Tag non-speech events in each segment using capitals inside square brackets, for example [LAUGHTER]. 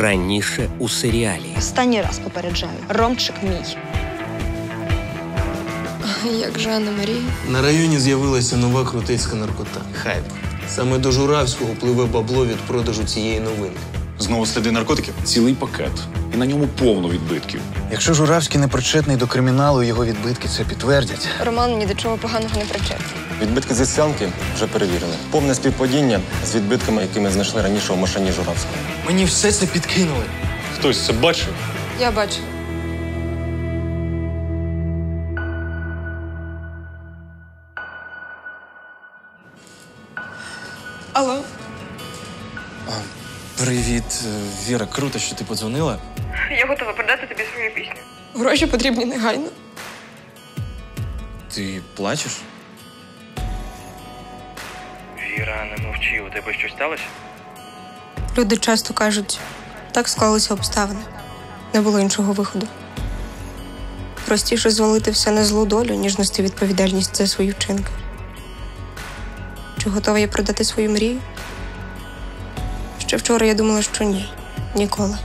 раніше у серіалі. Останній раз попереджаю. Ромчик мій. Як же Анна Марія? На районі з'явилася нова крутецька наркота. Хайп. Саме до Журавського пливе бабло від продажу цієї новинки. Знову сліди наркотиків? Цілий пакет. І на ньому повно відбитків. Якщо Журавський не причетний до криміналу, його відбитки це підтвердять. Роман ні до чого поганого не причетний. Відбитки зі сцянки вже перевірили. Повне співпадіння з відбитками, які ми знайшли раніше у машині Журавського. Мені все це підкинули. Хтось це бачив? Я бачу. Алло, Привіт, е, Віра, круто, що ти подзвонила. я готова продати тобі свою пісню. Гроші потрібні негайно. Ти плачеш? Не мовчи, у тебе щось сталося? Люди часто кажуть, так склалися обставини. Не було іншого виходу. Простіше звалити все на злу долю, ніж нести відповідальність за свої вчинки. Чи готова я продати свою мрію? Ще вчора я думала, що ні, ніколи.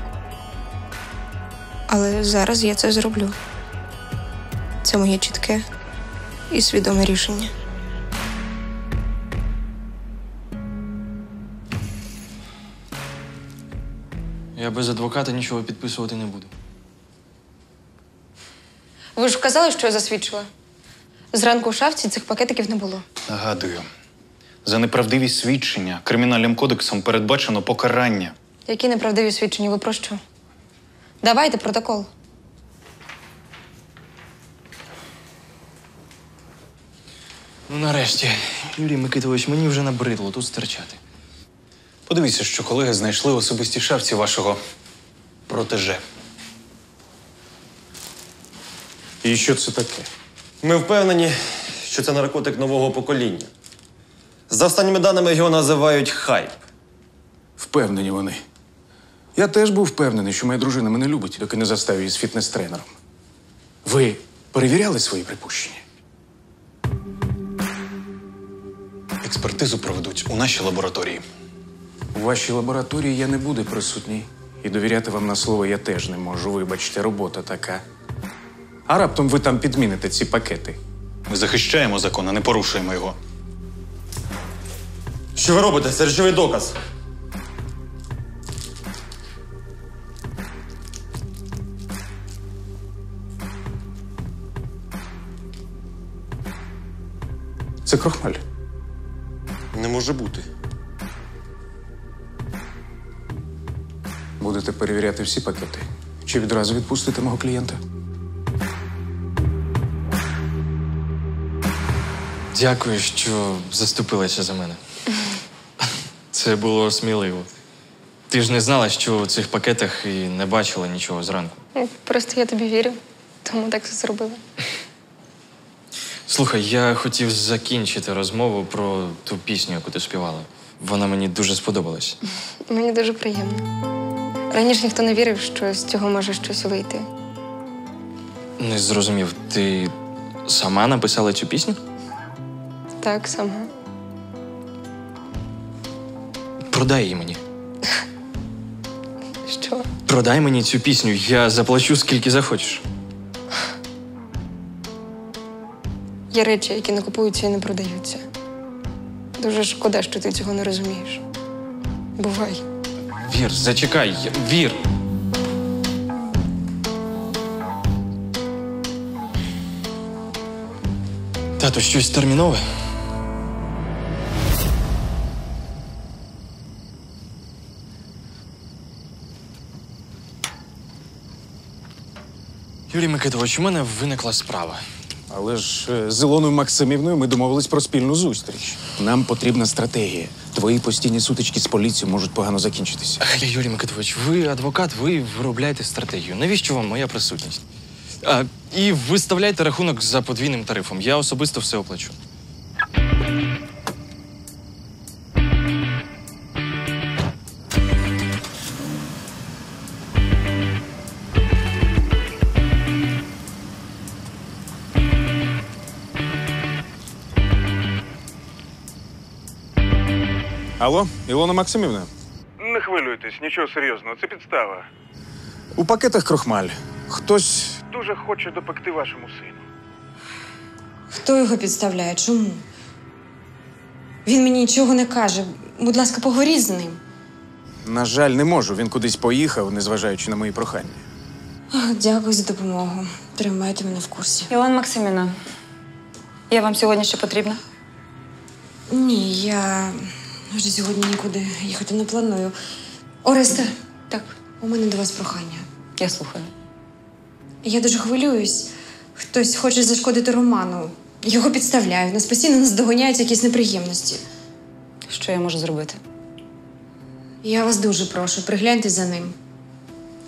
Але зараз я це зроблю. Це моє чітке і свідоме рішення. Я без адвоката нічого підписувати не буду. Ви ж казали, що я засвідчила. Зранку у шафці цих пакетиків не було. Нагадую. За неправдиві свідчення кримінальним кодексом передбачено покарання. Які неправдиві свідчення, ви про що? Давайте протокол. Ну, нарешті, Юрій Микитович, мені вже набридло тут стерчати. Подивіться, що колеги знайшли в особистій шафці вашого протеже. І що це таке? Ми впевнені, що це наркотик нового покоління. За останніми даними його називають хайп. Впевнені вони. Я теж був впевнений, що моя дружина мене любить, доки не заставив її з фітнес-тренером. Ви перевіряли свої припущення? Експертизу проведуть у нашій лабораторії. У вашій лабораторії я не буду присутній. І довіряти вам на слово я теж не можу. Вибачте, робота така. А раптом ви там підміните ці пакети. Ми захищаємо закон, а не порушуємо його. Що ви робите? Це речовий доказ. Це крохмаль. Не може бути. Будете перевіряти всі пакети. Чи відразу відпустите мого клієнта? Дякую, що заступилася за мене. [LAUGHS] Це було сміливо. Ти ж не знала, що у цих пакетах і не бачила нічого зранку. Просто я тобі вірю, тому так зробила. Слухай, я хотів закінчити розмову про ту пісню, яку ти співала. Вона мені дуже сподобалась. Мені дуже приємно. Раніше ніхто не вірив, що з цього може щось вийти. Не зрозумів, ти сама написала цю пісню? Так, сама. Продай її мені. [LAUGHS] Що? Продай мені цю пісню, я заплачу скільки захочеш. Є речі, які не купуються і не продаються. Дуже шкода, що ти цього не розумієш. Бувай. Вір, зачекай, вір. Тато, щось термінове? Юрій Микитович, у мене виникла справа. Але ж е, з Ілоною Максимівною ми домовились про спільну зустріч. Нам потрібна стратегія. Твої постійні сутички з поліцією можуть погано закінчитися. Ах, Юрій Микитович, ви адвокат, ви виробляєте стратегію. Навіщо вам моя присутність? А, і виставляйте рахунок за подвійним тарифом. Я особисто все оплачу. Алло, Ілона Максимівна? Не хвилюйтесь, нічого серйозного, це підстава. У пакетах крохмаль. Хтось Дуже хоче допекти вашому сину. Хто його підставляє? Чому? Він мені нічого не каже. Будь ласка, поговоріть з ним. На жаль, не можу. Він кудись поїхав, незважаючи на мої прохання. Ах, Дякую за допомогу. Тримайте мене в курсі. Ілона Максимівна, я вам сьогодні ще потрібна? Ні, я вже сьогодні нікуди їхати не планую. Оресте, Так, у мене до вас прохання. я слухаю. Я дуже хвилююсь. Хтось хоче зашкодити Роману. Його підставляють, нас постійно наздоганяють якісь неприємності. Що я можу зробити? Я вас дуже прошу, пригляньте за ним.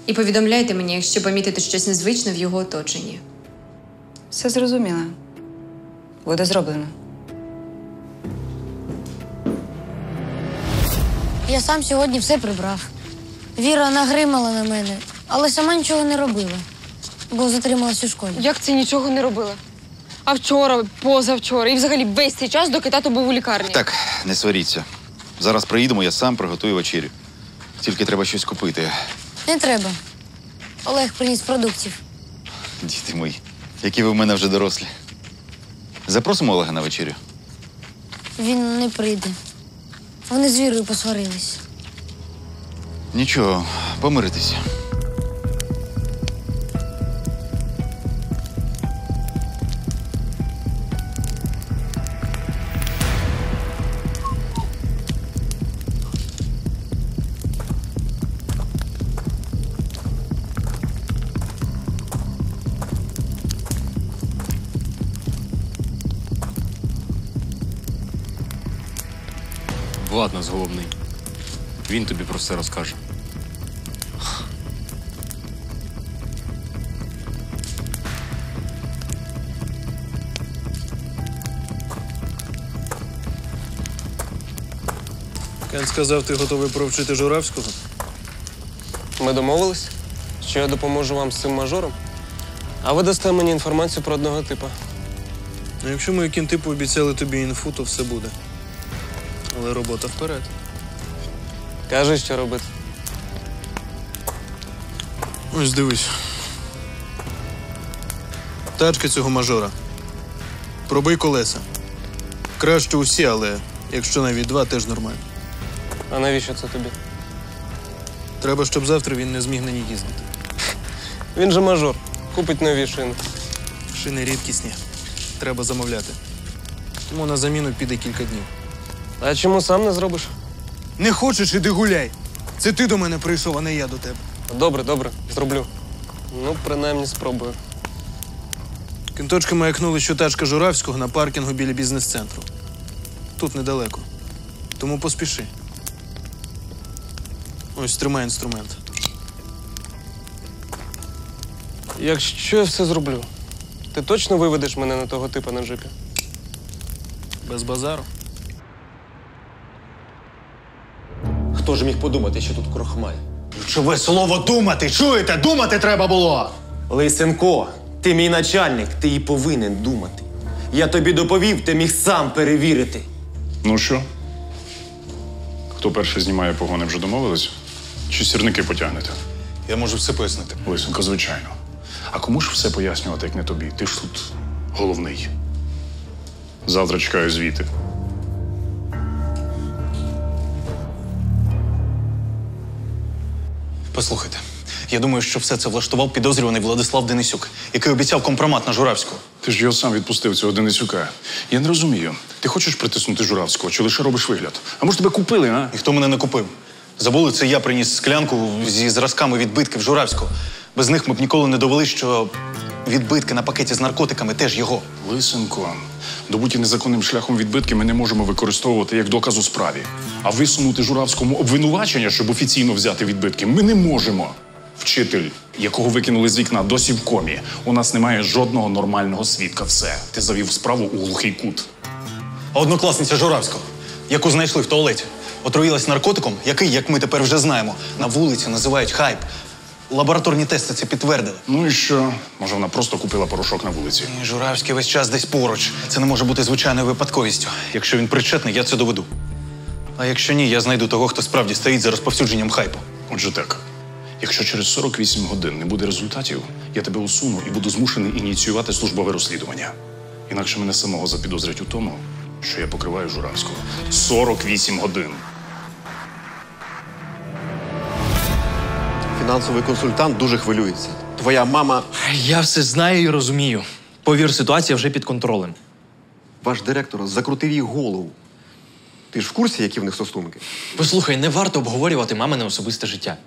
І повідомляйте мені, якщо помітите щось незвичне в його оточенні. Все зрозуміло. Буде зроблено. Я сам сьогодні все прибрав. Віра нагримала на мене, але сама нічого не робила, бо затрималась у школі. Як це нічого не робила? А вчора, позавчора, і взагалі весь цей час, доки тато був у лікарні. Так, не сваріться. Зараз приїдемо, я сам приготую вечерю. Тільки треба щось купити. Не треба. Олег приніс продуктів. Діти мої, які ви в мене вже дорослі. Запросимо Олега на вечерю. Він не прийде. Вони з вірою посварились. Нічого, помиритися. Нас головний. Він тобі про все розкаже. Кен сказав, ти готовий провчити Журавського? Ми домовились, що я допоможу вам з цим мажором, а ви дасте мені інформацію про одного типа. Ну, якщо мої кінти пообіцяли тобі інфу, то все буде. Але робота вперед. Кажи, що робити. Ось дивись. Тачка цього мажора. Пробий колеса. Краще усі, але якщо навіть два, теж нормально. А навіщо це тобі? Треба, щоб завтра він не зміг на ній їздити. Він же мажор. Купить нові шини. Шини рідкісні. Треба замовляти. Тому на заміну піде кілька днів. А чому сам не зробиш? Не хочеш, іди гуляй. Це ти до мене прийшов, а не я до тебе. Добре, добре, зроблю. Ну, принаймні спробую. Кінточки маякнули, що тачка Журавського на паркінгу біля бізнес-центру. Тут недалеко. Тому поспіши. Ось тримай інструмент. Якщо я все зроблю, ти точно виведеш мене на того типа на джипі? Без базару. Хто ж міг подумати, що тут крохмаль? Ключове слово думати. Чуєте? Думати треба було. Лисенко, ти мій начальник, ти і повинен думати. Я тобі доповів, ти міг сам перевірити. Ну що? Хто перший знімає погони, вже домовились? Чи сірники потягнете? Я можу все пояснити. Лисенко, звичайно. А кому ж все пояснювати, як не тобі? Ти ж тут головний. Завтра чекаю звіти. Послухайте, я думаю, що все це влаштував підозрюваний Владислав Денисюк, який обіцяв компромат на Журавського. Ти ж його сам відпустив цього Денисюка. Я не розумію. Ти хочеш притиснути Журавського, чи лише робиш вигляд? А може тебе купили, а? І хто мене не купив? Забули, це я приніс склянку зі зразками відбитків Журавського. Без них ми б ніколи не довели, що відбитки на пакеті з наркотиками теж його. Лисенко, добуті незаконним шляхом відбитки ми не можемо використовувати як доказ у справі. А висунути журавському обвинувачення, щоб офіційно взяти відбитки, ми не можемо. Вчитель, якого викинули з вікна, досі в комі. У нас немає жодного нормального свідка. Все. Ти завів справу у глухий кут. А однокласниця Журавського, яку знайшли в туалеті, отруїлась наркотиком, який, як ми тепер вже знаємо, на вулиці називають хайп. Лабораторні тести це підтвердили. Ну і що? Може, вона просто купила порошок на вулиці. І Журавський весь час десь поруч. Це не може бути звичайною випадковістю. Якщо він причетний, я це доведу. А якщо ні, я знайду того, хто справді стоїть за розповсюдженням хайпу. Отже, так. Якщо через 48 годин не буде результатів, я тебе усуну і буду змушений ініціювати службове розслідування. Інакше мене самого запідозрять у тому, що я покриваю Журавського. 48 годин. Фінансовий консультант дуже хвилюється. Твоя мама. Я все знаю і розумію. Повір, ситуація вже під контролем. Ваш директор закрутив їй голову. Ти ж в курсі, які в них стосунки? Послухай, не варто обговорювати мамине особисте життя.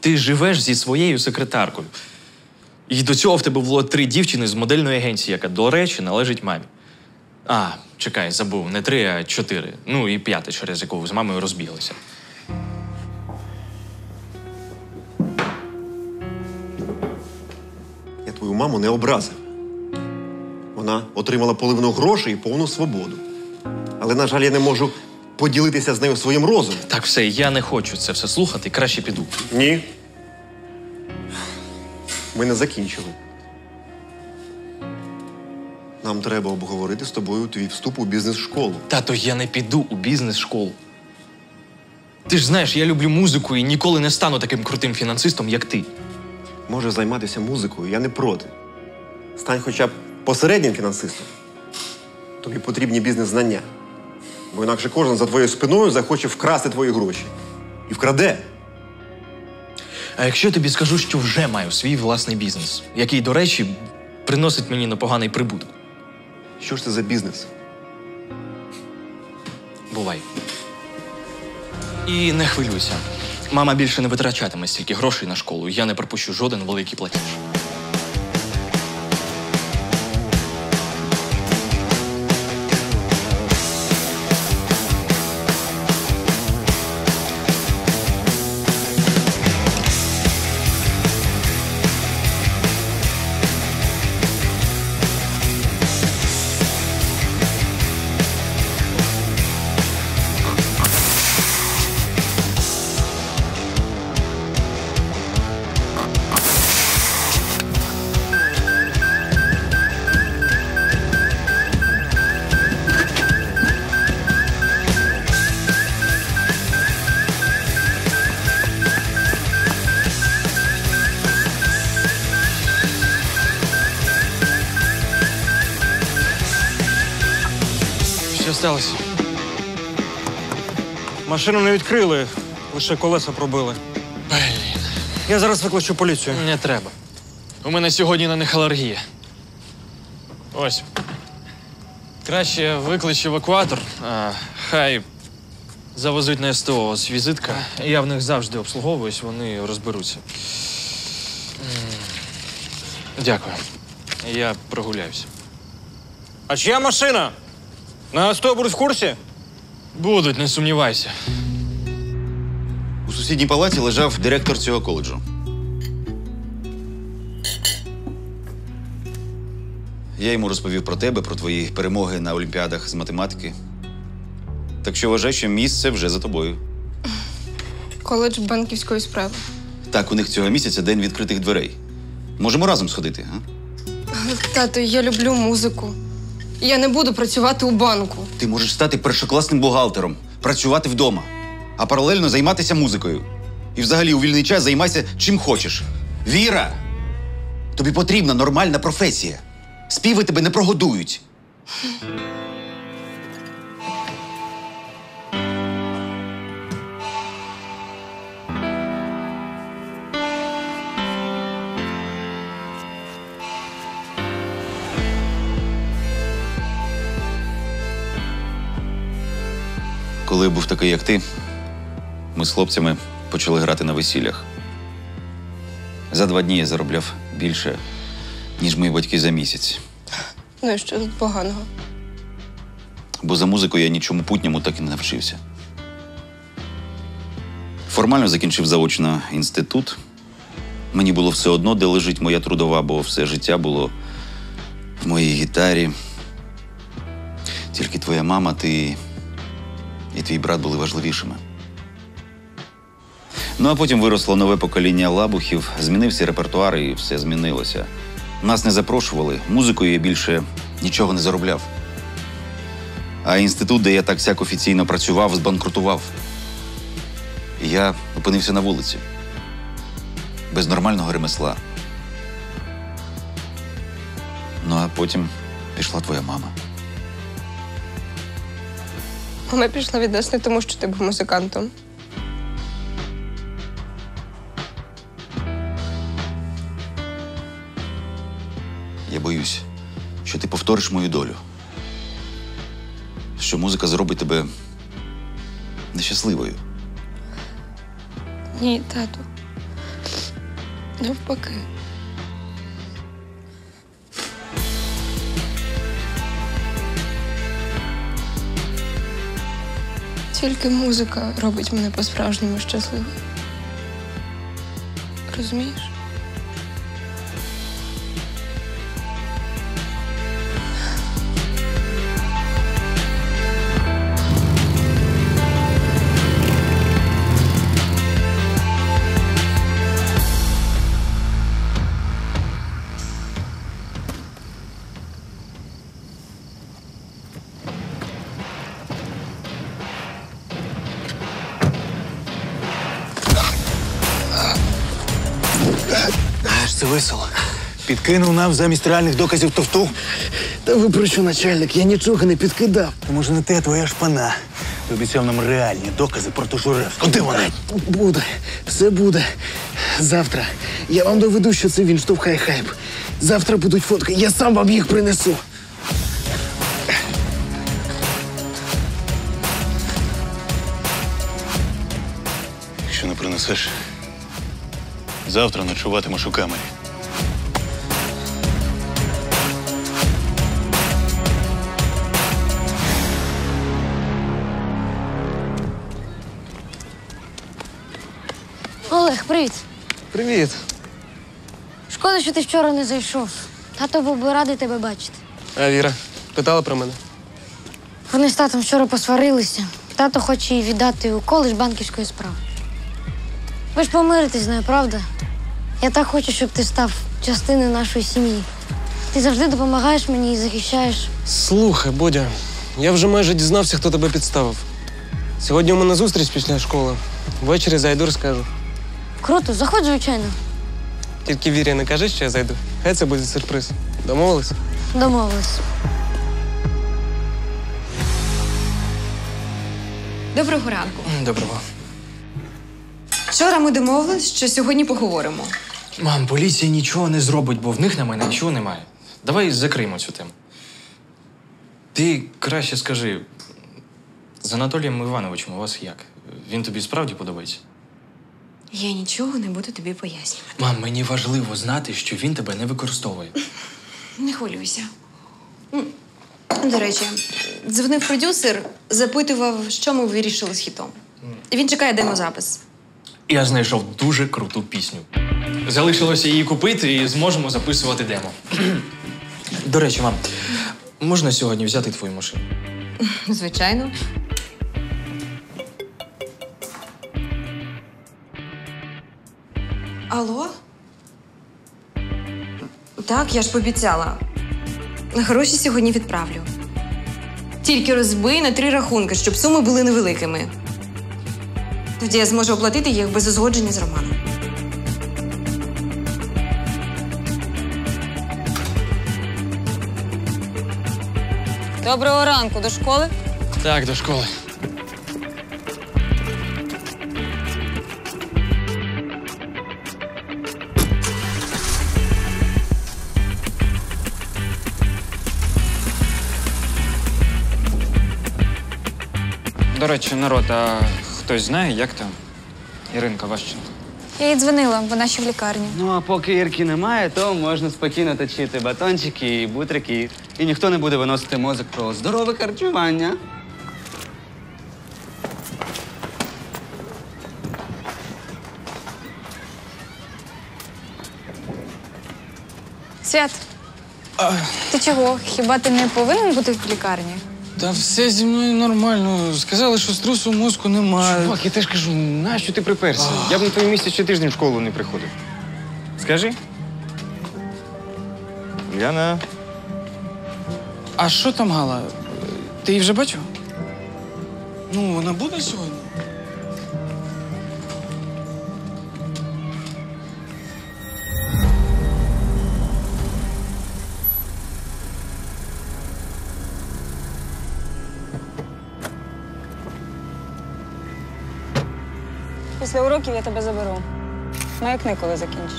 Ти живеш зі своєю секретаркою. І до цього в тебе було три дівчини з модельної агенції, яка, до речі, належить мамі. А, чекай, забув, не три, а чотири. Ну і п'яте, через яку ви з мамою розбіглися. Маму не образив. Вона отримала поливну грошей і повну свободу. Але, на жаль, я не можу поділитися з нею своїм розумом. Так, все, я не хочу це все слухати, краще піду. Ні. Ми не закінчили. Нам треба обговорити з тобою твій вступ у бізнес-школу. Тато, я не піду у бізнес-школу. Ти ж знаєш, я люблю музику і ніколи не стану таким крутим фінансистом, як ти. Може займатися музикою, я не проти. Стань хоча б посереднім фінансистом. Тобі потрібні бізнес-знання. Бо інакше кожен за твоєю спиною захоче вкрасти твої гроші. І вкраде. А якщо я тобі скажу, що вже маю свій власний бізнес, який, до речі, приносить мені непоганий прибуток. Що ж це за бізнес? Бувай. І не хвилюйся. Мама більше не витрачатиме стільки грошей на школу. Я не пропущу жоден великий платіж. Машину не відкрили, лише колеса пробили. Блін. Я зараз викличу поліцію. Не треба. У мене сьогодні на них алергія. Ось. Краще виклич евакуатор, а хай завезуть на СТО. Ось візитка. Я в них завжди обслуговуюсь, вони розберуться. М. Дякую. Я прогуляюся. А чия машина? На СТО будуть в курсі? Будуть, не сумнівайся. У сусідній палаті лежав директор цього коледжу. Я йому розповів про тебе, про твої перемоги на олімпіадах з математики. Так що вважай, що місце вже за тобою. Коледж банківської справи. Так, у них цього місяця день відкритих дверей. Можемо разом сходити, а? Тато, я люблю музику. Я не буду працювати у банку. Ти можеш стати першокласним бухгалтером, працювати вдома, а паралельно займатися музикою. І взагалі у вільний час займайся чим хочеш. Віра! Тобі потрібна нормальна професія. Співи тебе не прогодують. Коли я був такий, як ти, ми з хлопцями почали грати на весіллях. За два дні я заробляв більше, ніж мої батьки за місяць. Ну і що тут поганого? Бо за музикою я нічому путньому так і не навчився. Формально закінчив заочно інститут. Мені було все одно, де лежить моя трудова, бо все життя було в моїй гітарі. Тільки твоя мама, ти і твій брат були важливішими. Ну а потім виросло нове покоління лабухів, змінився репертуар і все змінилося. Нас не запрошували, музикою я більше нічого не заробляв. А інститут, де я так сяк офіційно працював, збанкрутував. Я опинився на вулиці. Без нормального ремесла. Ну, а потім пішла твоя мама. Вона пішла від нас не тому, що ти був музикантом. Я боюсь, що ти повториш мою долю. Що музика зробить тебе нещасливою. Ні, тату. Навпаки. Тільки музика робить мене по-справжньому щасливою. Розумієш? Знаєш. Підкинув нам замість реальних доказів товту. Та ви про що, начальник? Я нічого не підкидав. Та може не те, а твоя шпана. Ти обіцяв нам реальні докази про ту Журевську. Де вони? Буде, все буде. Завтра я вам доведу, що це він штовхає хайп. Завтра будуть фотки, я сам вам їх принесу. Якщо не принесеш, завтра ночуватимеш у камері. Привіт. Шкода, що ти вчора не зайшов. Тато був би радий тебе бачити. А Віра, питала про мене. Вони з татом вчора посварилися. Тато хоче її віддати у коледж банківської справи. Ви ж помиритесь з нею, правда? Я так хочу, щоб ти став частиною нашої сім'ї. Ти завжди допомагаєш мені і захищаєш. Слухай, Бодя, я вже майже дізнався, хто тебе підставив. Сьогодні у мене зустріч після школи. Ввечері зайду розкажу. Круто, заходь, звичайно. Тільки Вірі не кажи, що я зайду. Хай це буде сюрприз. Домовились? Домовились. Доброго ранку. Доброго. Вчора ми домовились, що сьогодні поговоримо. Мам, поліція нічого не зробить, бо в них на мене нічого немає. Давай закриємо цю тему. Ти краще скажи, з Анатолієм Івановичем у вас як? Він тобі справді подобається? Я нічого не буду тобі пояснювати. Мам, мені важливо знати, що він тебе не використовує. Не хвилюйся. До речі, дзвонив продюсер, запитував, що ми вирішили з хітом. Він чекає демозапис. Я знайшов дуже круту пісню. Залишилося її купити і зможемо записувати демо. До речі, мам, можна сьогодні взяти твою машину? Звичайно. Алло? Так, я ж пообіцяла. Гроші сьогодні відправлю. Тільки розбий на три рахунки, щоб суми були невеликими. Тоді я зможу оплатити їх без узгодження з Романом. Доброго ранку до школи. Так, до школи. До речі, народ, а хтось знає, як там? Іринка Ващенко. Я їй дзвонила, вона ще в лікарні. Ну, а поки Ірки немає, то можна спокійно точити батончики і бутрики. І ніхто не буде виносити мозок про здорове харчування. Свят, ти чого? Хіба ти не повинен бути в лікарні? Та все зі мною нормально. Сказали, що струсу мозку немає. Чувак, я теж кажу, нащо ти приперся? Я б на твоєму місці ще тиждень в школу не приходив. Скажи. Яна. А що там, Гала? Ти її вже бачив? Ну, вона буде сьогодні. Після уроків я тебе заберу. Маякни, коли закінчиш.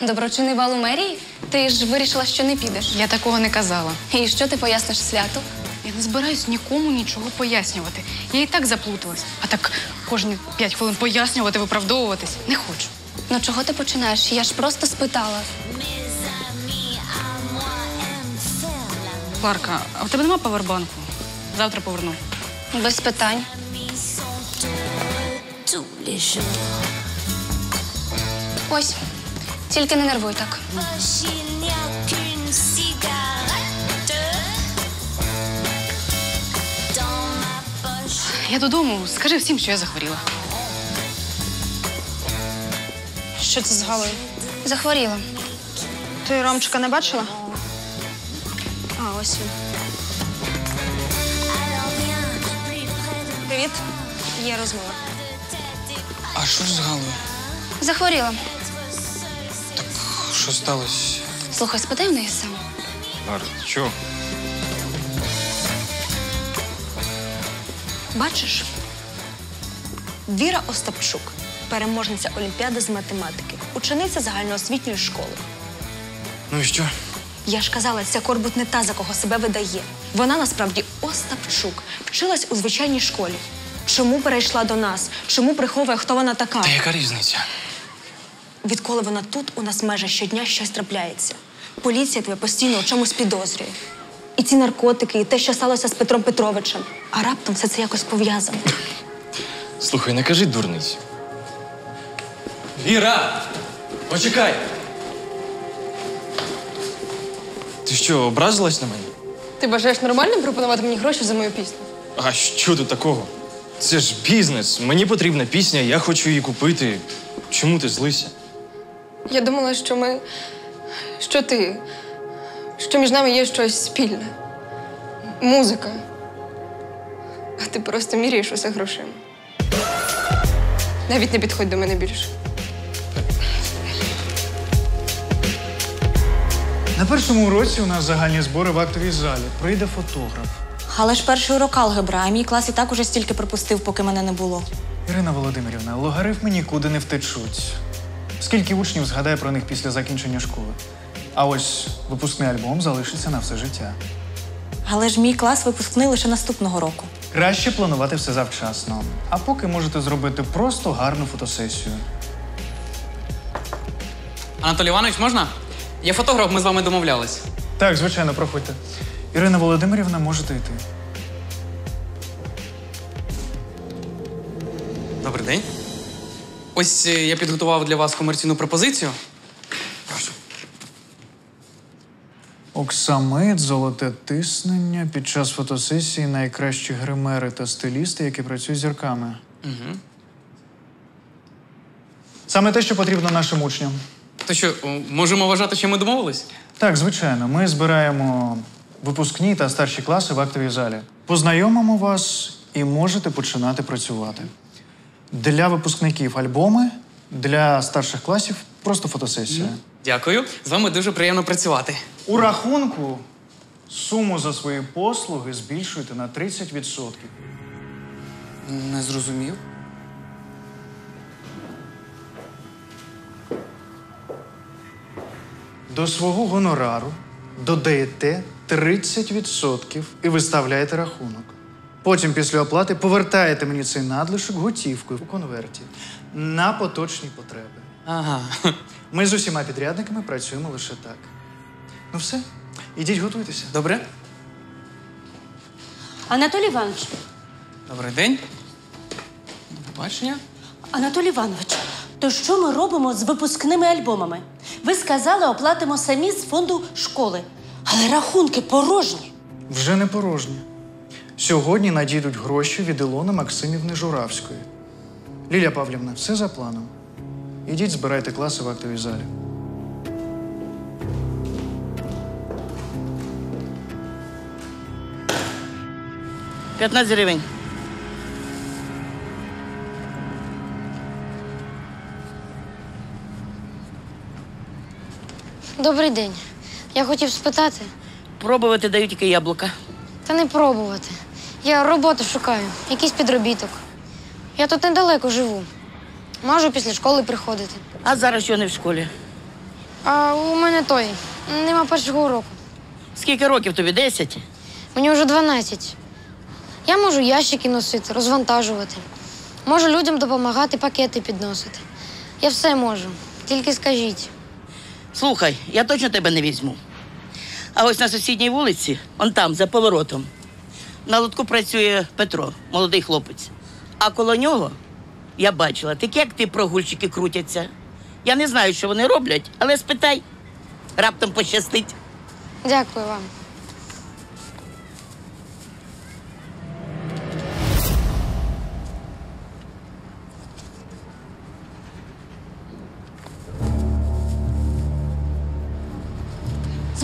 Доброчинний бал у мерії? Ти ж вирішила, що не підеш. Я такого не казала. І що ти поясниш святу? Я не збираюсь нікому нічого пояснювати. Я і так заплуталась. А так кожні п'ять хвилин пояснювати, виправдовуватись не хочу. Ну чого ти починаєш? Я ж просто спитала. Кларка, а в тебе нема павербанку? Завтра поверну. Без питань. Ось. Тільки не нервуй так. Я додому. Скажи всім, що я захворіла. Що це з Галою? Захворіла. Ти Ромчика не бачила? А, ось він. Привіт. Є розмова. А що ж з Галою? Захворіла. Що сталося? Слухай, спитай в неї сам. Нар, що? Бачиш? Віра Остапчук, переможниця Олімпіади з математики, учениця загальноосвітньої школи. Ну і що? Я ж казала, ця Корбут не та, за кого себе видає. Вона насправді Остапчук, вчилась у звичайній школі. Чому перейшла до нас? Чому приховує, хто вона така? Та яка різниця? Відколи вона тут, у нас майже щодня щось трапляється. Поліція тебе постійно у чомусь підозрює. І ці наркотики, і те, що сталося з Петром Петровичем. А раптом все це якось пов'язано. Слухай, не кажи дурниць. Віра! Почекай! Ти що, образилась на мене? Ти бажаєш нормально пропонувати мені гроші за мою пісню? А що тут такого? Це ж бізнес. Мені потрібна пісня, я хочу її купити. Чому ти злися? Я думала, що ми. що ти. що між нами є щось спільне. Музика. А ти просто міряєш усе грошима. Навіть не підходь до мене більше. На першому уроці у нас загальні збори в актовій залі. Прийде фотограф. Але ж перший урок алгебра, а мій клас і так уже стільки пропустив, поки мене не було. Ірина Володимирівна, логарифми нікуди не втечуть. Скільки учнів згадає про них після закінчення школи? А ось випускний альбом залишиться на все життя. Але ж мій клас випускний лише наступного року. Краще планувати все завчасно. А поки можете зробити просто гарну фотосесію. Анатолій Іванович, можна? Я фотограф, ми з вами домовлялись. Так, звичайно, проходьте. Ірина Володимирівна, можете йти. Добрий день. Ось е, я підготував для вас комерційну пропозицію. Оксамит, золоте тиснення. Під час фотосесії найкращі гримери та стилісти, які працюють з зірками. Угу. Саме те, що потрібно нашим учням. То що, можемо вважати, що ми домовились? Так, звичайно, ми збираємо випускні та старші класи в актовій залі. Познайомимо вас і можете починати працювати. Для випускників альбоми, для старших класів просто фотосесія. Дякую. З вами дуже приємно працювати. У рахунку суму за свої послуги збільшуєте на 30%. Не зрозумів. До свого гонорару додаєте 30% і виставляєте рахунок. Потім, після оплати, повертаєте мені цей надлишок готівкою в конверті на поточні потреби. Ага. Ми з усіма підрядниками працюємо лише так. Ну все, ідіть готуйтеся. Добре? Анатолій Іванович, Добрий день. До побачення. Анатолій Іванович, то що ми робимо з випускними альбомами? Ви сказали, оплатимо самі з фонду школи. Але рахунки порожні. Вже не порожні. Сьогодні надійдуть гроші від Ілони Максимівни Журавської. Лілія Павлівна, все за планом. Ідіть, збирайте класи в актовій залі. П'ятнадцять гривень. Добрий день. Я хотів спитати. Пробувати дають тільки яблука. Та не пробувати. Я роботу шукаю, якийсь підробіток. Я тут недалеко живу. Можу після школи приходити. А зараз що не в школі? А у мене той. Нема першого уроку. Скільки років тобі? Десять? Мені вже 12. Я можу ящики носити, розвантажувати. Можу людям допомагати пакети підносити. Я все можу. Тільки скажіть. Слухай, я точно тебе не візьму. А ось на сусідній вулиці, он там, за поворотом, на лотку працює Петро, молодий хлопець. А коло нього я бачила, такі як ти прогульчики крутяться. Я не знаю, що вони роблять, але спитай, раптом пощастить. Дякую вам.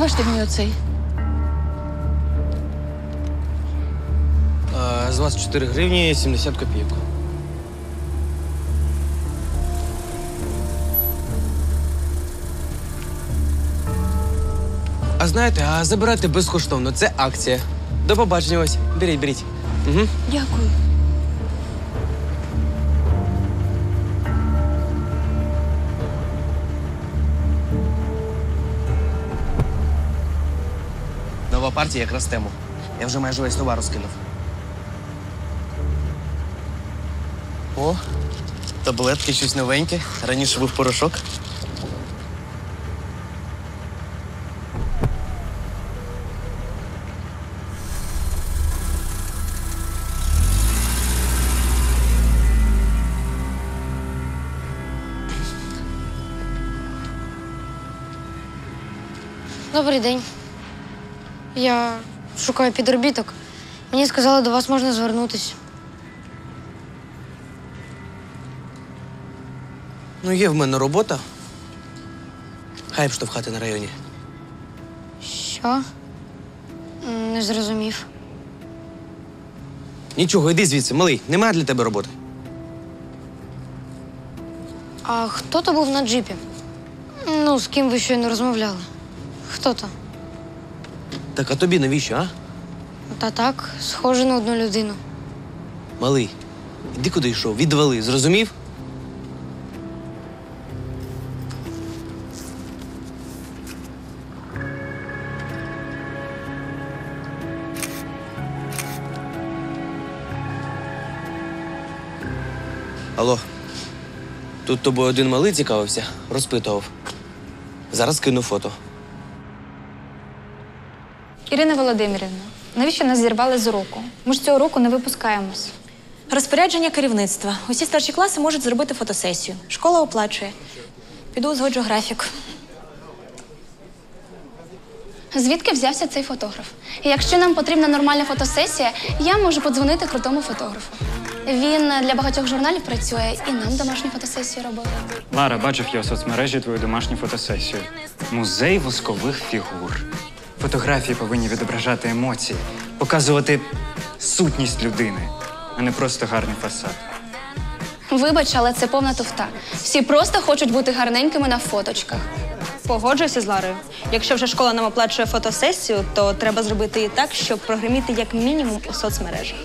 Зважте мені оцей. З вас 4 гривні 70 копійок. А знаєте, а забирайте безкоштовно. Це акція. До побачення ось. Беріть, беріть. Угу. Дякую. Нова партія якраз тему. Я вже майже весь товар розкинув. О, таблетки, щось новеньке. Раніше був порошок. Добрий день. Я шукаю підробіток. Мені сказали, до вас можна звернутися. Ну, є в мене робота. Хайп штовхати на районі. Що? Не зрозумів. Нічого, йди звідси, малий, немає для тебе роботи. А хто то був на джипі? Ну, з ким ви щойно розмовляли? Хто то? Так а тобі навіщо, а? Та так, схоже на одну людину. Малий, іди куди йшов, відвали, зрозумів? Алло. Тут тобою один малий цікавився, розпитував. Зараз кину фото. Ірина Володимирівна, навіщо нас зірвали з уроку? Ми ж цього року не випускаємось. Розпорядження керівництва. Усі старші класи можуть зробити фотосесію. Школа оплачує. Піду узгоджу графік. Звідки взявся цей фотограф? І якщо нам потрібна нормальна фотосесія, я можу подзвонити крутому фотографу. Він для багатьох журналів працює і нам домашню фотосесію робив. Лара, бачив я у соцмережі твою домашню фотосесію. Музей воскових фігур. Фотографії повинні відображати емоції, показувати сутність людини, а не просто гарний фасад. Вибач, але це повна туфта. Всі просто хочуть бути гарненькими на фоточках. Погоджуюся з Ларою. Якщо вже школа нам оплачує фотосесію, то треба зробити її так, щоб прогреміти як мінімум у соцмережах.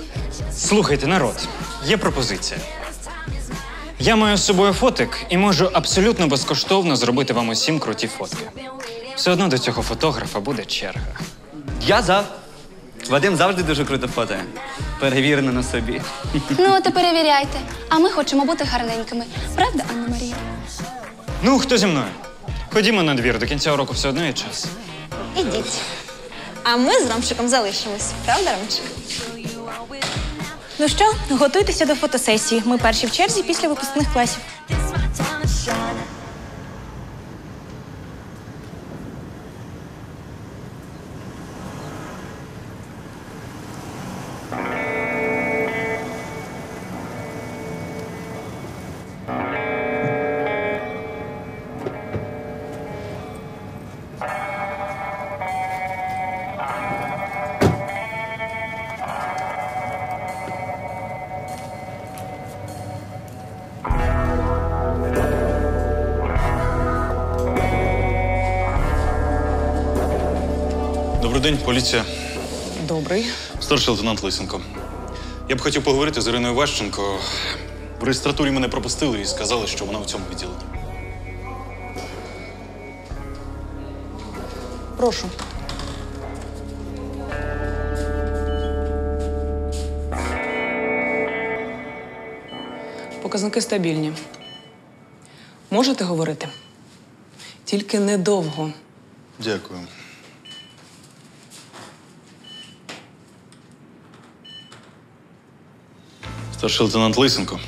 Слухайте, народ, є пропозиція. Я маю з собою фотик і можу абсолютно безкоштовно зробити вам усім круті фотки. Все одно до цього фотографа буде черга. Я за. Вадим завжди дуже круто фотоє. Перевірено на собі. Ну, от і перевіряйте. А ми хочемо бути гарненькими. Правда, Анна Марія? Ну, хто зі мною? Ходімо на двір, до кінця уроку все одно є час. Ідіть. А ми з Ромчиком залишимось, правда, Ромчик? Ну що, готуйтеся до фотосесії. Ми перші в черзі після випускних класів. Добрий день, поліція. Добрий. Старший лейтенант Лисенко. Я б хотів поговорити з Іриною Ващенко. В реєстратурі мене пропустили і сказали, що вона в цьому відділенні. Прошу. Показники стабільні. Можете говорити? Тільки недовго. Дякую. Старший лейтенант Лисенко.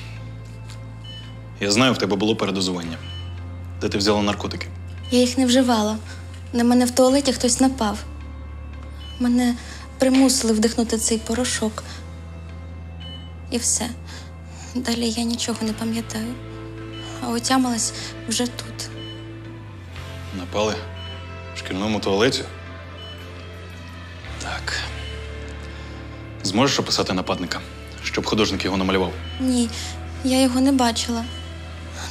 Я знаю, в тебе було передозування. Де ти взяла наркотики? Я їх не вживала. На мене в туалеті хтось напав. Мене примусили вдихнути цей порошок. І все. Далі я нічого не пам'ятаю. А отямилась вже тут. Напали в шкільному туалеті? Так. Зможеш описати нападника, щоб художник його намалював? Ні, я його не бачила.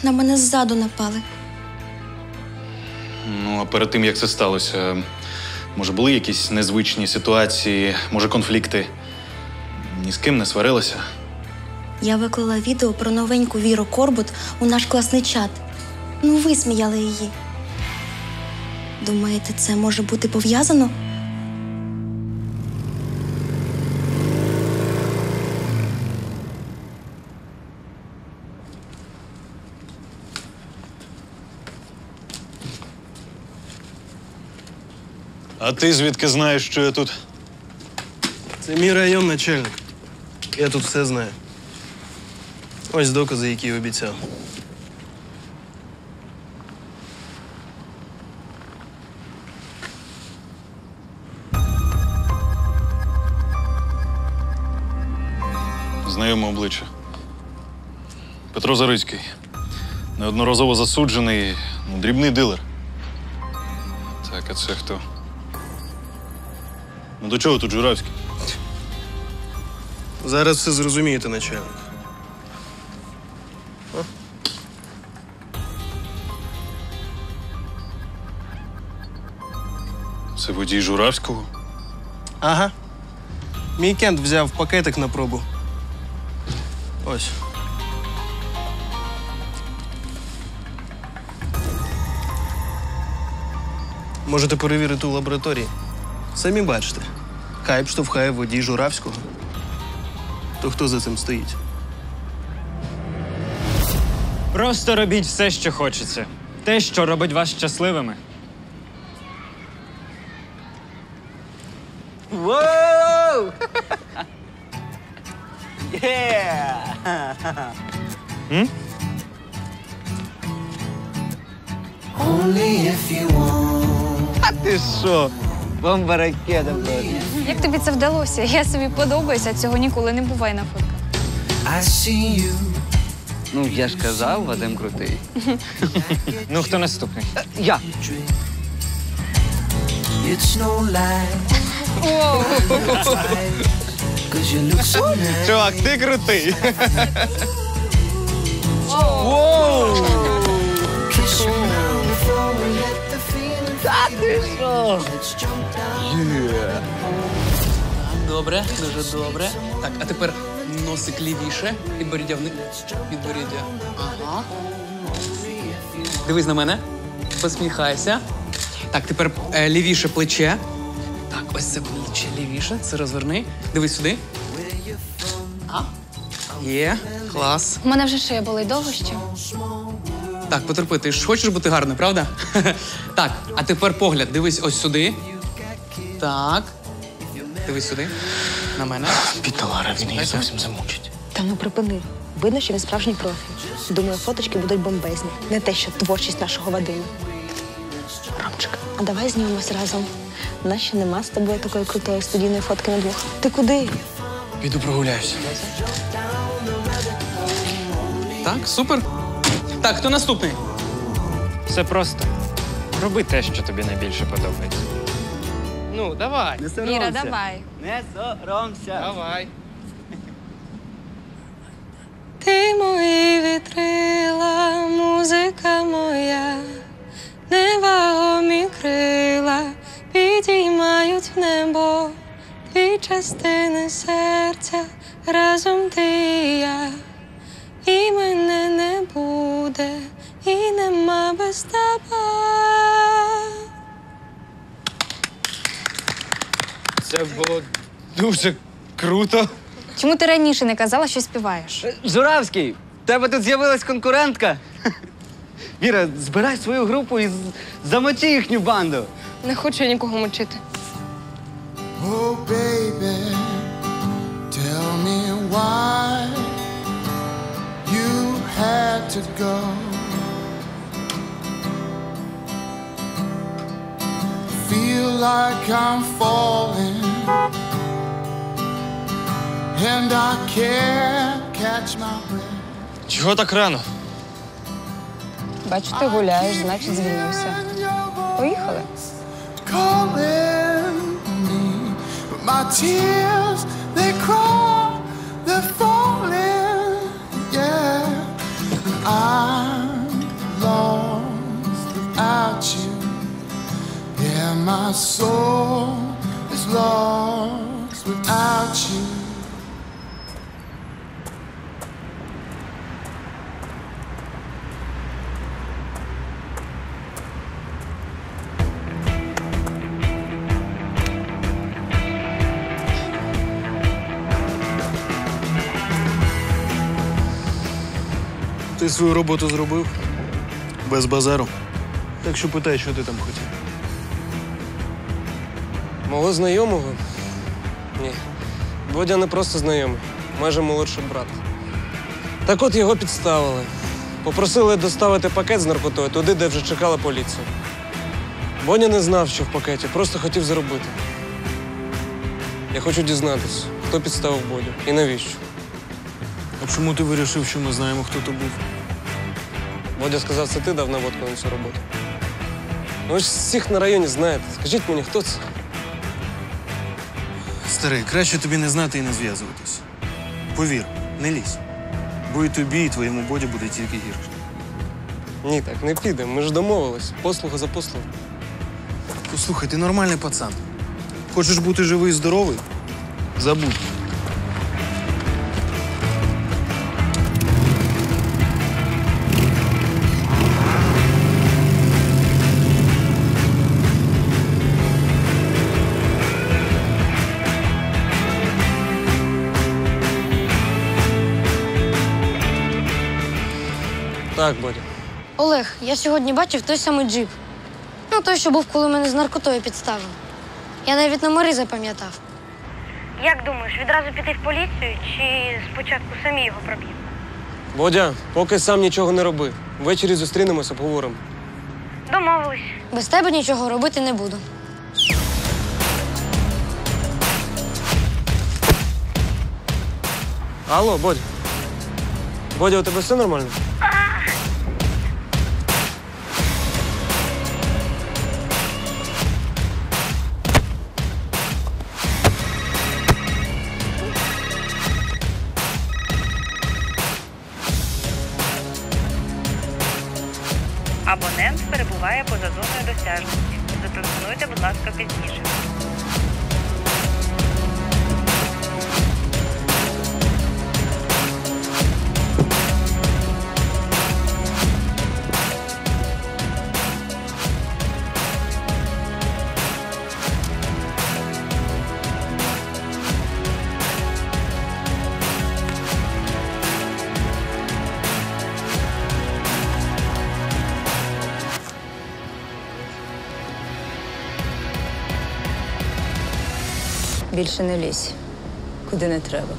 На мене ззаду напали. Ну, а перед тим, як це сталося, може, були якісь незвичні ситуації, може, конфлікти? Ні з ким не сварилася? Я виклала відео про новеньку Віру Корбут у наш класний чат. Ну, висміяли її. Думаєте, це може бути пов'язано? А ти звідки знаєш, що я тут? Це мій район начальник. Я тут все знаю. Ось докази, які обіцяв. Знайоме обличчя. Петро Зарицький. Неодноразово засуджений, ну, дрібний дилер. Так, а це хто? Ну до чого тут Журавський? Зараз все зрозумієте, начальник. Це водій Журавського? Ага. Мій кент взяв пакетик на пробу. Ось. Можете перевірити у лабораторії. Самі бачите. Хайп штовхає водій Журавського. То хто за цим стоїть? Просто робіть все, що хочеться. Те, що робить вас щасливими. Воу! М? А ти що? Бомба ракета, блядь. Як тобі це вдалося? Я собі подобаюся, цього ніколи не буває на фотках. Ну, я ж казав, Вадим крутий. Ну, хто наступний? Я. Чувак, ти крутий. Та ти що? Добре, дуже добре. Так, а тепер носик лівіше, підборіддя вниз. Підборіддя. Ага. Дивись на мене. Посміхайся. Так, тепер е, лівіше плече. Так, ось це плече лівіше. Це розверни. Дивись сюди. А? Є, клас. У мене вже шия болить довго ще. Так, потерпи, ти ж хочеш бути гарною, правда? [LAUGHS] так, а тепер погляд. Дивись ось сюди. Так. Дивись сюди. На мене. Бідолара, він її зовсім замучить. Та ну припини. Видно, що він справжній профі. Думаю, фоточки будуть бомбезні. Не те, що творчість нашого Вадима. Ромчик, а давай знімемось разом. У нас ще нема з тобою такої крутої студійної фотки на двох. Ти куди? Піду прогуляюся. Так, супер. Так, хто наступний? Все просто. Роби те, що тобі найбільше подобається. Ну, давай. Не Віра, давай. Не соромся. Давай. Ти мої вітрила, музика моя, невагомі крила, підійми піднімають в небо дві частини серця разом ти і я, і мене не буде, і нема без тебе. Це було дуже круто. Чому ти раніше не казала, що співаєш? Журавський, в тебе тут з'явилась конкурентка. [LAUGHS] Віра, збирай свою групу і з- замочи їхню банду. Не хочу я нікого мочити. Oh, baby, tell me why you had to go. Feel like I'm falling, and I can't catch my breath. Чого так рано? Бачу, ти гуляєш, значить звільнився. Поїхали. calling me. But my tears, they crawl, they're falling, yeah. I'm my soul is lost without you. Ти свою роботу зробив? Без базару. Так що питай, що ти там хотів. Мого знайомого? Ні. Бодя не просто знайомий, майже молодший брат. Так от його підставили. Попросили доставити пакет з наркотою туди, де вже чекала поліція. Боня не знав, що в пакеті, просто хотів заробити. Я хочу дізнатися, хто підставив Бодю і навіщо. А чому ти вирішив, що ми знаємо, хто то був? Бодя сказав, це ти дав наводку на цю роботу. Ну ви ж всіх на районі знаєте. Скажіть мені, хто це? Старий, краще тобі не знати і не зв'язуватись. Повір, не лізь. Бо і тобі, і твоєму боді буде тільки гірше. Ні, так не піде. Ми ж домовились. Послуга за послугу. Послухай, ти нормальний пацан. Хочеш бути живий і здоровий? Забудь. Сьогодні бачив той самий джип. Ну, той, що був, коли мене з наркотою підставили. Я навіть номери запам'ятав. Як думаєш, відразу піти в поліцію чи спочатку самі його проб'ємо? Бодя, поки сам нічого не роби. Ввечері зустрінемось, обговоримо. Домовились. Без тебе нічого робити не буду. Алло, Бодя. Бодя, у тебе все нормально? Перебуває поза зоною досяжності. Зателефонуйте, будь ласка, пізніше. Більше не лізь, куди не треба.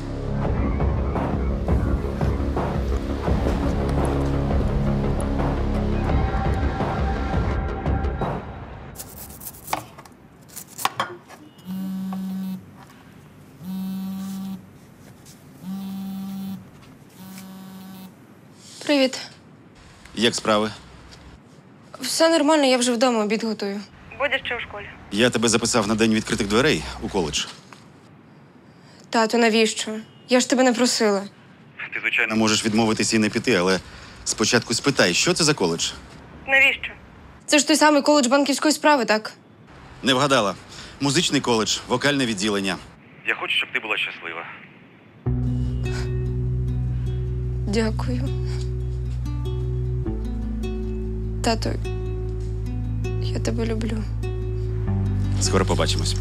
Привіт. Як справи? Все нормально, я вже вдома обід готую. Будеш ще у школі? Я тебе записав на день відкритих дверей у коледж. Тато, навіщо? Я ж тебе не просила. Ти, звичайно, можеш відмовитися і не піти, але спочатку спитай, що це за коледж? Навіщо? Це ж той самий коледж банківської справи, так? Не вгадала. Музичний коледж, вокальне відділення. Я хочу, щоб ти була щаслива. Дякую. Тато, я тебе люблю. Скоро побачимось.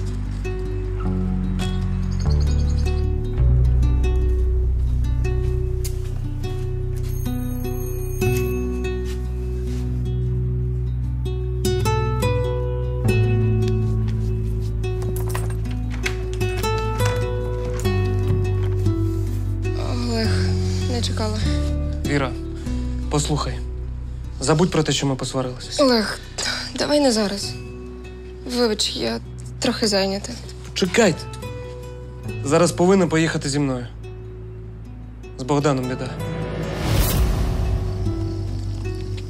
Послухай. Забудь про те, що ми посварилися. Олег, давай не зараз. Вибач, я трохи зайнята. Чекайте. Зараз повинна поїхати зі мною. З Богданом біда.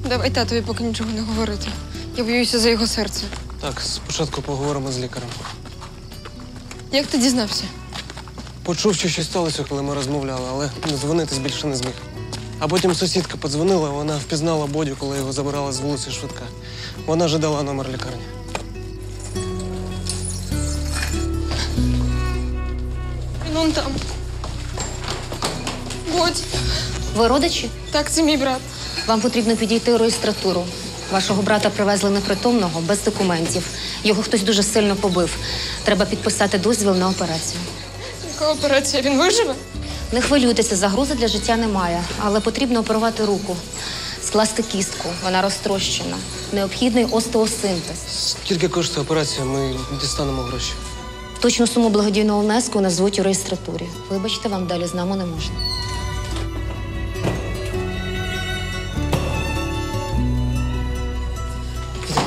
Давай татові поки нічого не говорити. Я боюся за його серце. Так, спочатку поговоримо з лікарем. Як ти дізнався? Почув, що щось сталося, коли ми розмовляли, але дзвонитись більше не зміг. А потім сусідка подзвонила, вона впізнала Бодю, коли його забирала з вулиці швидка. Вона ж дала номер лікарні. Він он там. Будь. Ви родичі? Так, це мій брат. Вам потрібно підійти у реєстратуру. Вашого брата привезли непритомного, без документів. Його хтось дуже сильно побив. Треба підписати дозвіл на операцію. Яка операція? Він виживе? Не хвилюйтеся, загрози для життя немає, але потрібно оперувати руку, скласти кістку. Вона розтрощена. Необхідний остеосинтез. Скільки коштує операція, ми дістанемо гроші. Точну суму благодійного внеску назвуть у реєстратурі. Вибачте, вам далі з нами не можна.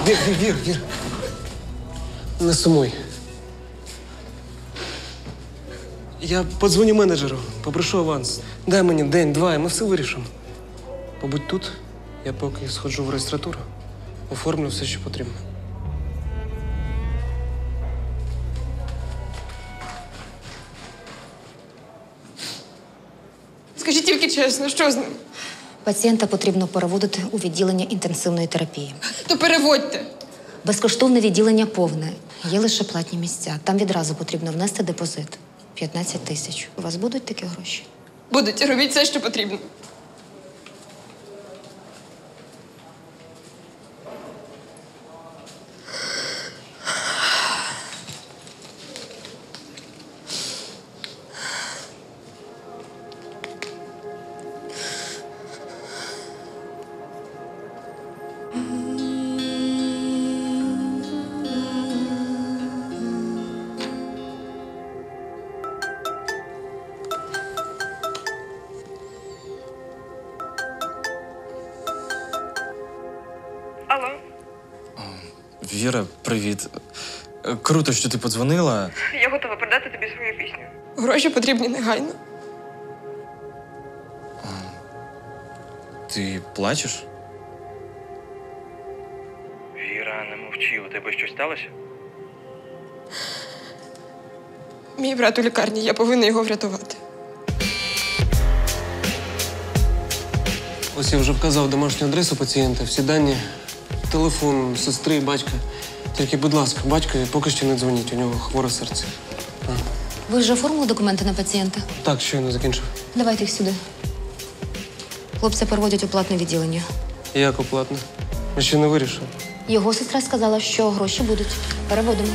Вір, вір, вір, вір. Не сумуй. Я подзвоню менеджеру, попрошу аванс. Дай мені день-два, і ми все вирішимо. Побудь тут, я поки сходжу в реєстратуру, оформлю все, що потрібно. Скажіть тільки чесно, що з ним? Пацієнта потрібно переводити у відділення інтенсивної терапії. То переводьте. Безкоштовне відділення повне. Є лише платні місця. Там відразу потрібно внести депозит 15 тисяч. У вас будуть такі гроші? Будуть, робіть все, що потрібно. Віра, привіт. Е, Круто, що ти подзвонила. я готова продати тобі свою пісню. Гроші потрібні негайно. Ти плачеш? Віра, не мовчи, у тебе щось сталося? Мій брат у лікарні, я повинна його врятувати. Ось я вже вказав домашню адресу пацієнта, всі дані, телефон, сестри, і батька. Тільки, будь ласка, батько поки що не дзвоніть, у нього хворе серце. Ви вже оформили документи на пацієнта? Так, щойно закінчив. Давайте їх сюди. Хлопця переводять у платне відділення. Як оплатне? Я ще не вирішив. Його сестра сказала, що гроші будуть. Переводимо.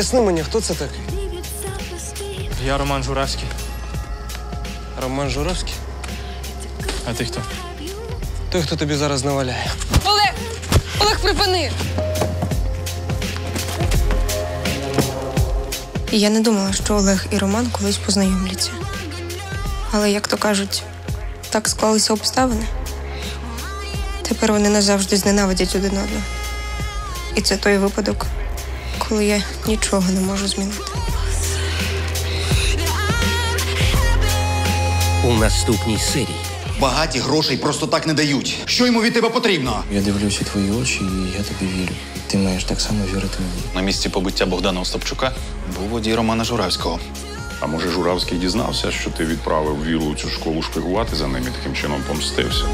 Поясни мені, хто це такий? Я Роман Журавський. Роман Журавський? А ти хто? Той, хто тобі зараз наваляє. Олег! Олег, припини! І я не думала, що Олег і Роман колись познайомляться. Але, як то кажуть, так склалися обставини. Тепер вони назавжди зненавидять один одного. І це той випадок, коли я нічого не можу змінити. У наступній серії Багаті грошей просто так не дають. Що йому від тебе потрібно? Я дивлюся твої очі, і я тобі вірю. Ти маєш так само вірити мені. На місці побиття Богдана Остапчука був водій Романа Журавського. А може, Журавський дізнався, що ти відправив Вілу у цю школу шпигувати за ним і таким чином помстився?